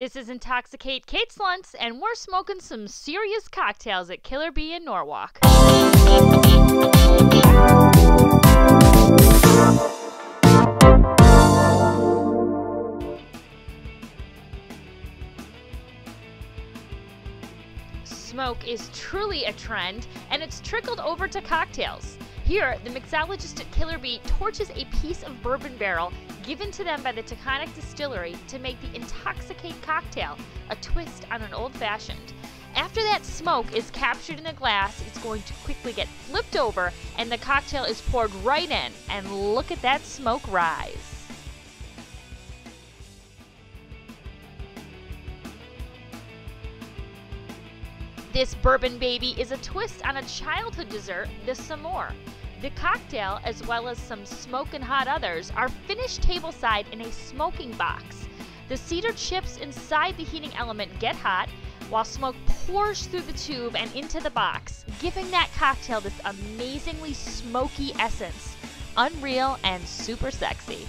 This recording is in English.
This is IntoxiKate Kate Schlientz, and we're smoking some serious cocktails at Killer B in Norwalk. Smoke is truly a trend, and it's trickled over to cocktails. Here, the mixologist at Killer B torches a piece of bourbon barrel given to them by the Taconic Distillery to make the IntoxiKate cocktail, a twist on an old fashioned. After that smoke is captured in the glass, it's going to quickly get flipped over and the cocktail is poured right in. And look at that smoke rise. This bourbon baby is a twist on a childhood dessert, the s'more. The cocktail, as well as some smoking hot others, are finished tableside in a smoking box. The cedar chips inside the heating element get hot, while smoke pours through the tube and into the box, giving that cocktail this amazingly smoky essence. Unreal and super sexy.